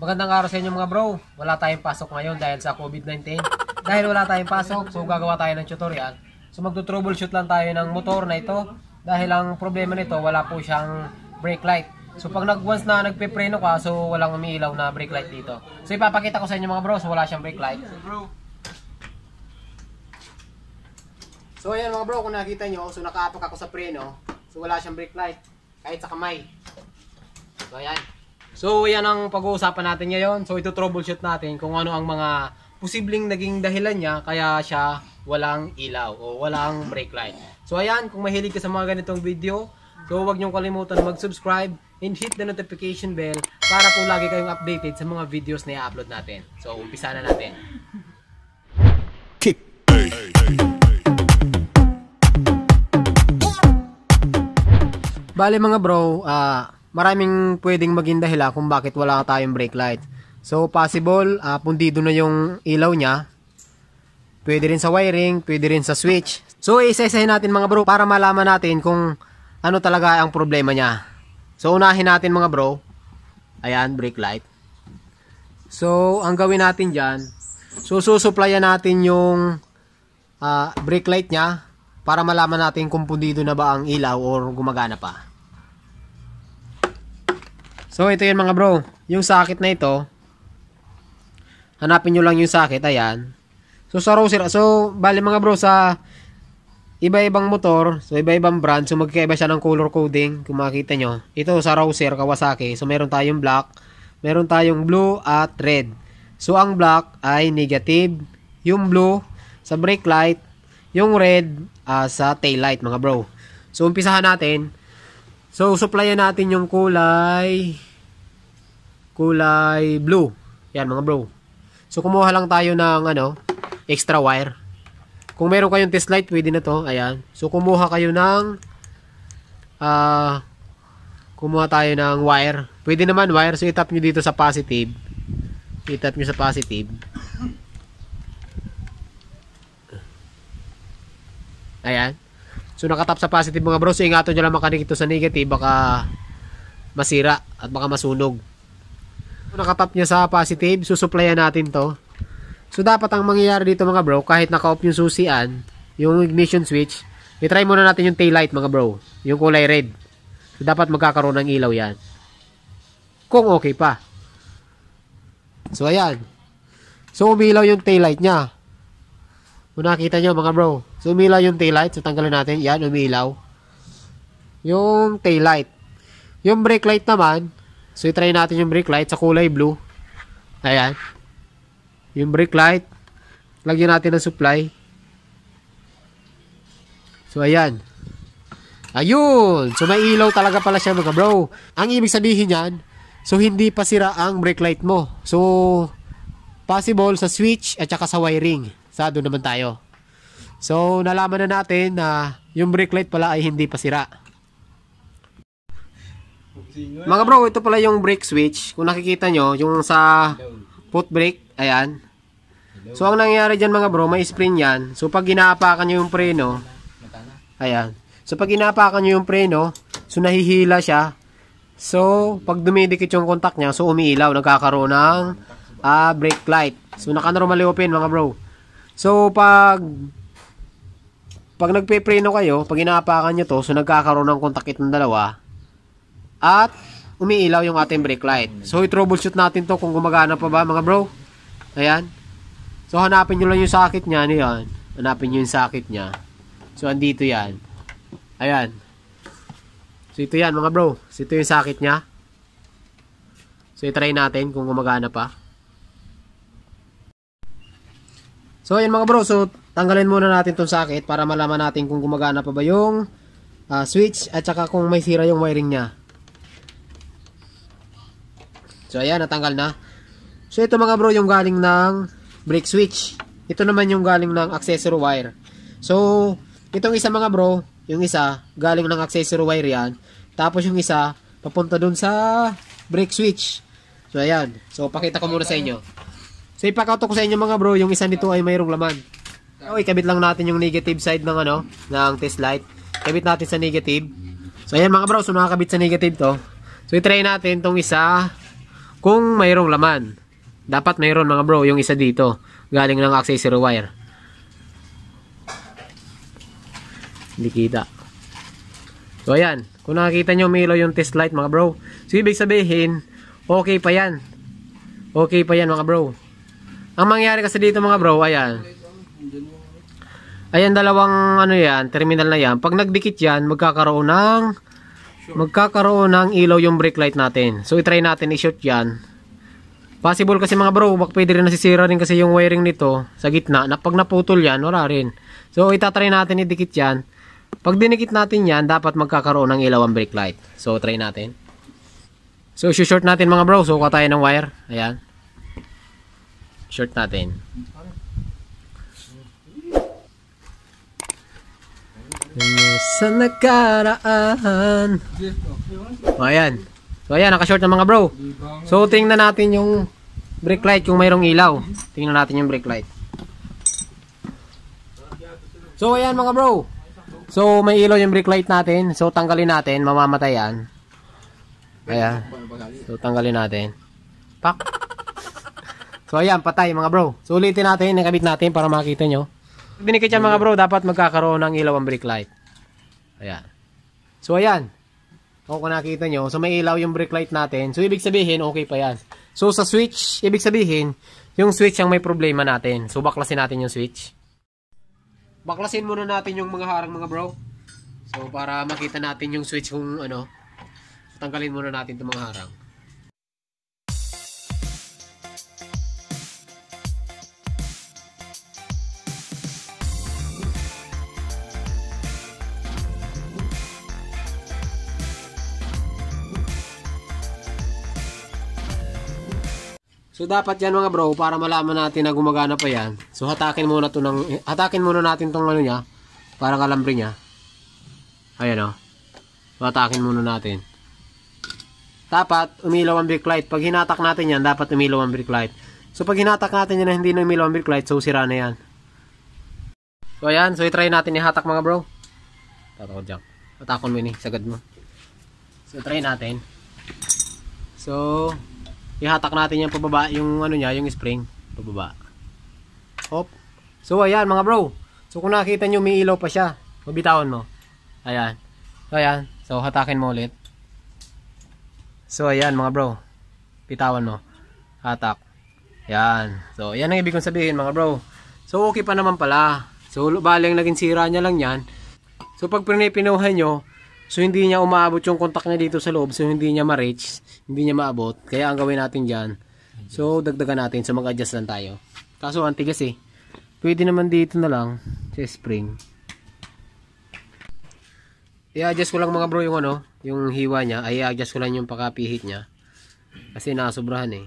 Magandang araw sa inyo mga bro. Wala tayong pasok ngayon dahil sa COVID-19. Dahil wala tayong pasok, so gagawa tayo ng tutorial. So magto-troubleshoot lang tayo ng motor na ito. Dahil ang problema nito, wala po siyang brake light. So pag nag once na nagpepreno ka, so walang umiilaw na brake light dito. So ipapakita ko sa inyo mga bro, so wala siyang brake light. So ayan mga bro, kung nakita nyo, so nakaapak ako sa preno. So wala siyang brake light. Kahit sa kamay. So ayan. So yan ang pag-uusapan natin ngayon. So ito troubleshoot natin kung ano ang mga posibleng naging dahilan niya kaya siya walang ilaw o walang brake light. So ayan, kung mahilig ka sa mga ganitong video, so huwag niyong kalimutan mag-subscribe and hit the notification bell para po lagi kayong updated sa mga videos na i-upload natin. So umpisa na natin. Bale mga bro, ah maraming pwedeng maging dahilan kung bakit wala tayong brake light. So possible, ah, pundido na yung ilaw niya. Pwede rin sa wiring, pwede rin sa switch. So isa-isahin natin mga bro para malaman natin kung ano talaga ang problema niya. So unahin natin mga bro. Ayan, brake light. So ang gawin natin diyan, so natin yung ah, brake light niya para malaman natin kung pundido na ba ang ilaw or gumagana pa. So, ito yun mga bro. Yung socket na ito, hanapin nyo lang yung socket. Ayan. So, sa Roser, so, bali mga bro, sa iba-ibang motor, so iba-ibang brand, so magkaiba siya ng color coding, kung makita nyo. Ito sa Roser, Kawasaki, so meron tayong black, meron tayong blue at red. So, ang black ay negative, yung blue sa brake light, yung red ah, sa tail light mga bro. So, umpisahan natin. So, supplyan natin yung kulay kulay blue. Yan mga bro. So kumuha lang tayo ng ano, extra wire. Kung meron kayong test light, pwede na to. Ayan. So kumuha kayo ng ah kumuha tayo ng wire. Pwede naman wire. So itap nyo dito sa positive. Itap nyo sa positive. Ayan. So nakatap sa positive mga bro. So ingatan nyo lang makanik ito sa negative. Baka masira at baka masunog. Nakatap niya sa positive, susuplayan natin to. So, dapat ang mangyayari dito mga bro, kahit naka-off yung susian, yung ignition switch, i-try muna natin yung tail light mga bro. Yung kulay red. So, dapat magkakaroon ng ilaw yan. Kung okay pa. So, ayan. So, umilaw yung tail light niya. Kung nakita nyo mga bro. So, umilaw yung tail light. So, tanggalin natin. Yan, umilaw. Yung tail light. Yung brake light naman, So, i-try natin yung brake light sa kulay blue. Ayan. Yung brake light. Lagyan natin ng supply. So, ayan. Ayun! So, may ilaw talaga pala siya mga bro. Ang ibig sabihin yan, so, hindi pa sira ang brake light mo. So, possible sa switch at saka sa wiring. Sa doon naman tayo. So, nalaman na natin na yung brake light pala ay hindi pa sira. Mga bro, ito pala yung brake switch. Kung nakikita nyo, yung sa foot brake, ayan. So, ang nangyayari dyan mga bro, may spring yan. So, pag ginaapakan nyo yung preno, ayan. So, pag ginaapakan nyo yung preno, so, nahihila siya. So, pag dumidikit yung contact niya, so, umiilaw. Nagkakaroon ng ah, brake light. So, naka-normally open mga bro. So, pag pag nagpe-preno kayo, pag inaapakan nyo to, so, nagkakaroon ng contact itong dalawa, at umiilaw yung ating brake light. So, i-troubleshoot natin to kung gumagana pa ba mga bro. Ayan. So, hanapin nyo lang yung socket niya. Ano yan? Hanapin nyo yung socket niya. So, andito yan. Ayan. So, ito yan mga bro. So, ito yung socket niya. So, i-try natin kung gumagana pa. So, ayan mga bro. So, tanggalin muna natin tong socket para malaman natin kung gumagana pa ba yung uh, switch at saka kung may sira yung wiring niya. So, ayan, natanggal na. So, ito mga bro, yung galing ng brake switch. Ito naman yung galing ng accessory wire. So, itong isa mga bro, yung isa, galing ng accessory wire yan. Tapos yung isa, papunta dun sa brake switch. So, ayan. So, pakita ko muna sa inyo. So, ipakauto ko sa inyo mga bro, yung isa nito ay mayroong laman. So, ikabit lang natin yung negative side ng ano, ng test light. Kabit natin sa negative. So, ayan mga bro, so nakakabit sa negative to. So, itry natin tong isa kung mayroong laman. Dapat mayroon mga bro, yung isa dito. Galing ng accessory wire. Hindi kita. So ayan, kung nakikita nyo may ilaw yung test light mga bro. So ibig sabihin, okay pa yan. Okay pa yan mga bro. Ang mangyayari kasi dito mga bro, ayan. Ayan dalawang ano yan, terminal na yan. Pag nagdikit yan, magkakaroon ng magkakaroon ng ilaw yung brake light natin. So i-try natin i-shoot yan. Possible kasi mga bro, bak pwede rin nasisira rin kasi yung wiring nito sa gitna. Na pag naputol yan, wala rin. So itatry natin idikit yan. Pag dinikit natin yan, dapat magkakaroon ng ilaw ang brake light. So try natin. So short natin mga bro. So kuha tayo ng wire. Ayan. Short natin. Sa nakaraan. O, ayan. So, ayan, nakashort na mga bro. So, tingnan natin yung brake light, yung mayroong ilaw. Tingnan natin yung brake light. So, ayan mga bro. So, may ilaw yung brake light natin. So, tanggalin natin. Mamamatay yan. Ayan. So, tanggalin natin. Pak. So, ayan, patay mga bro. So, ulitin natin, nakabit natin para makita nyo. Pag dinikit yan mga bro, dapat magkakaroon ng ilaw ang brake light. Ayan. So, ayan. O kung nakita nyo, so may ilaw yung brake light natin. So, ibig sabihin, okay pa yan. So, sa switch, ibig sabihin, yung switch ang may problema natin. So, baklasin natin yung switch. Baklasin muna natin yung mga harang mga bro. So, para makita natin yung switch kung ano. Tanggalin muna natin itong mga harang. So dapat yan mga bro para malaman natin na gumagana pa yan. So hatakin muna to ng hatakin muna natin tong ano niya para kalambre niya. Ayan oh. So, hatakin muna natin. Dapat umilaw ang brake light. Pag hinatak natin yan, dapat umilaw ang brake light. So pag hinatak natin yan na hindi na umilaw ang brake light, so sira na yan. So ayan, so i-try natin ihatak mga bro. Tatakot dyan. Hatakon mo ini, sagad mo. So try natin. So ihatak natin yung pababa, yung ano niya, yung spring, pababa. Hop. So ayan mga bro. So kung nakita nyo may ilaw pa siya, mabitawan mo. Ayan. So ayan. So hatakin mo ulit. So ayan mga bro. Pitawan mo. Hatak. Yan. So yan ang ibig kong sabihin mga bro. So okay pa naman pala. So baling naging sira niya lang yan. So pag pinipinuhan nyo, So hindi niya umaabot yung contact niya dito sa loob. So hindi niya ma-reach. Hindi niya maabot. Kaya ang gawin natin dyan. So dagdagan natin. So mag-adjust lang tayo. Kaso ang tigas eh. Pwede naman dito na lang. Sa spring. I-adjust ko lang mga bro yung ano. Yung hiwa niya. Ay i-adjust ko lang yung pakapihit niya. Kasi nakasobrahan eh.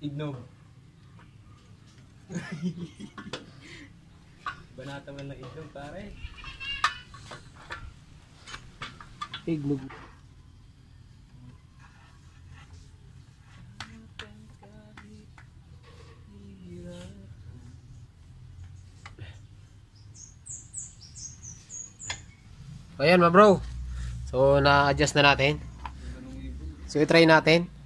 Ignog. Banata man ng itlog, pare. Ignog. Ayan ma bro. So na-adjust na natin. So i-try natin.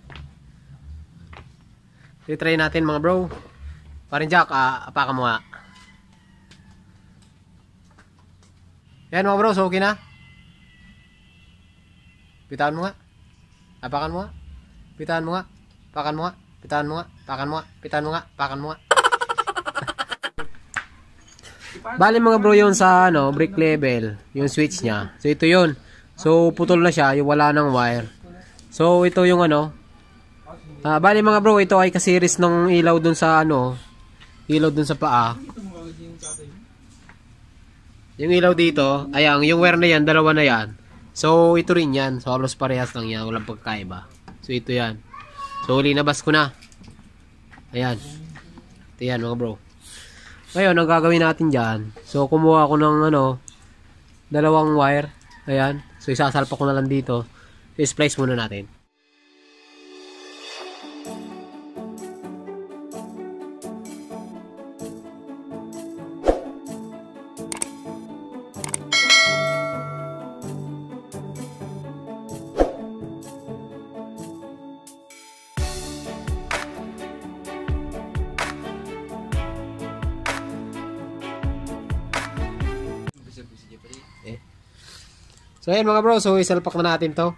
I-try natin mga bro. Parin Jack, ah, apakan mo nga. Yan mga bro, so okay na. Pitawan mo nga. Apakan mo nga. Pitawan mo nga. Pakan mo nga. Pitawan mo nga. Pakan mo nga. Pitawan mo nga. Pakan mo nga. Bali mga bro yun sa ano, brake level, yung switch niya. So ito yun. So putol na siya, yung wala ng wire. So ito yung ano. Ah, bali mga bro, ito ay kasiris ng ilaw dun sa ano, ilaw dun sa paa. Yung ilaw dito, ayan, yung wire na yan, dalawa na yan. So ito rin yan. So halos parehas lang yan, walang pagkaiba. So ito yan. So linabas ko na. Ayan. Ito yan mga bro. Ngayon, ang gagawin natin dyan, so kumuha ako ng ano, dalawang wire. Ayan. So isasalpa ko na lang dito. I-splice muna natin. So ayan mga bro, so isalpak na natin to.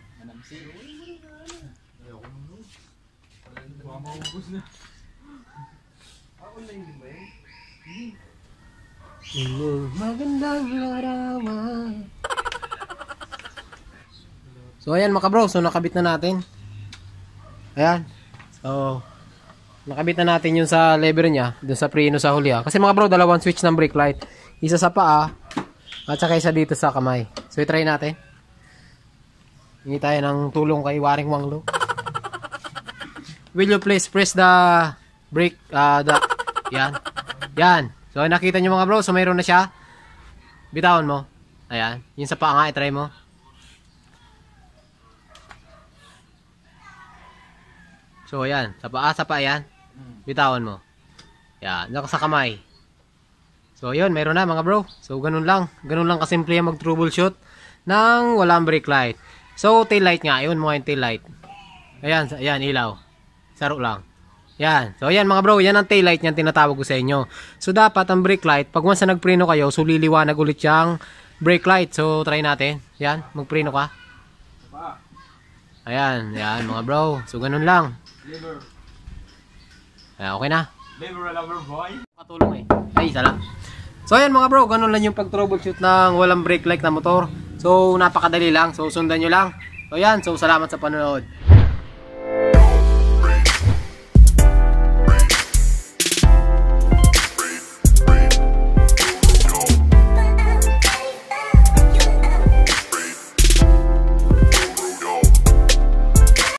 Magandang larawan. So ayan mga bro, so nakabit na natin. Ayan. So nakabit na natin yung sa lever niya, dun sa preno sa huli ah. Kasi mga bro, dalawang switch ng brake light. Isa sa paa, at saka isa dito sa kamay. So i-try natin. Hingi tayo ng tulong kay Waring Wanglo. Will you please press the brake, uh, the, yan. Yan. So nakita nyo mga bro, so mayroon na siya. Bitawan mo. Ayan. Yung sa paa nga, i-try mo. So ayan, sa paa, sa paa yan. Bitawan mo. Yan, naka sa kamay. So yun, mayroon na mga bro. So ganun lang. Ganun lang kasimple yung mag-troubleshoot ng walang brake light. So tail light nga, yun mo yung tail light. Ayan, ayan ilaw. Saro lang. Yan. So ayan mga bro, yan ang tail light niyan tinatawag ko sa inyo. So dapat ang brake light, pag once na nagpreno kayo, so liliwanag ulit yung brake light. So try natin. Yan, magpreno ka. Ayan, yan mga bro. So ganun lang. Ayan, okay na. Liver lover boy. Patulong eh. Ay, isa lang. So ayan mga bro, ganun lang yung pag-troubleshoot ng walang brake light na motor. So napakadali lang. So sundan nyo lang. So yan, so salamat sa panonood.